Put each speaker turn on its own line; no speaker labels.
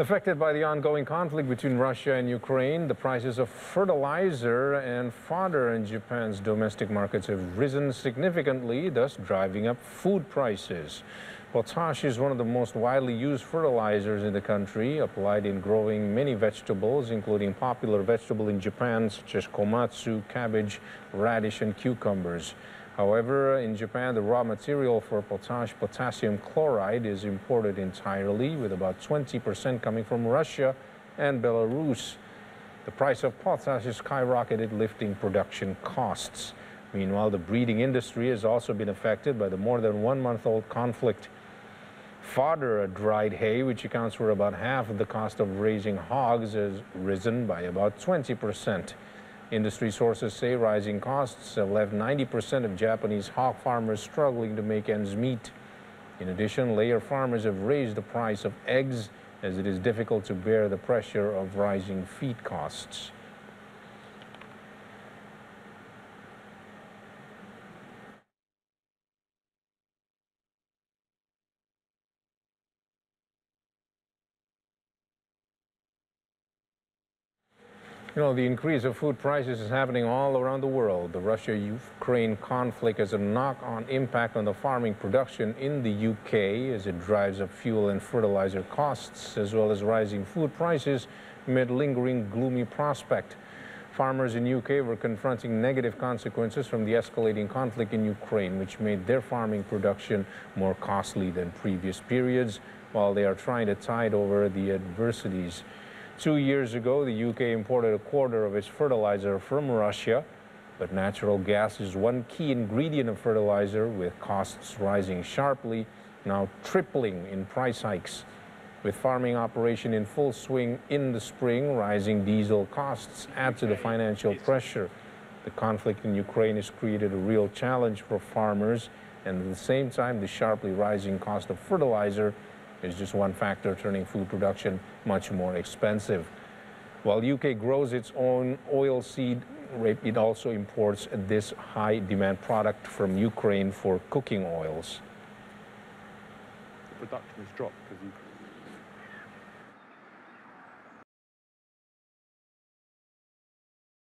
Affected by the ongoing conflict between Russia and Ukraine, the prices of fertilizer and fodder in Japan's domestic markets have risen significantly, thus driving up food prices. Potash is one of the most widely used fertilizers in the country, applied in growing many vegetables, including popular vegetables in Japan such as komatsu, cabbage, radish, and cucumbers. However, in Japan, the raw material for potash, potassium chloride, is imported entirely, with about 20% coming from Russia and Belarus. The price of potash has skyrocketed, lifting production costs. Meanwhile, the breeding industry has also been affected by the more than one month old conflict. Fodder, dried hay, which accounts for about half of the cost of raising hogs, has risen by about 20 percent. Industry sources say rising costs have left 90% of Japanese hog farmers struggling to make ends meet. In addition, layer farmers have raised the price of eggs as it is difficult to bear the pressure of rising feed costs. You know, the increase of food prices is happening all around the world. The Russia-Ukraine conflict has a knock-on impact on the farming production in the UK as it drives up fuel and fertilizer costs, as well as rising food prices amid lingering gloomy prospect. Farmers in UK were confronting negative consequences from the escalating conflict in Ukraine, which made their farming production more costly than previous periods, while they are trying to tide over the adversities. Two years ago, the UK imported a quarter of its fertilizer from Russia, but natural gas is one key ingredient of fertilizer, with costs rising sharply, now tripling in price hikes. With farming operation in full swing in the spring, rising diesel costs add to the financial pressure. The conflict in Ukraine has created a real challenge for farmers, and at the same time, the sharply rising cost of fertilizer is just one factor turning food production much more expensive. While UK grows its own oilseed rape, it also imports this high demand product from Ukraine for cooking oils.
The production has dropped because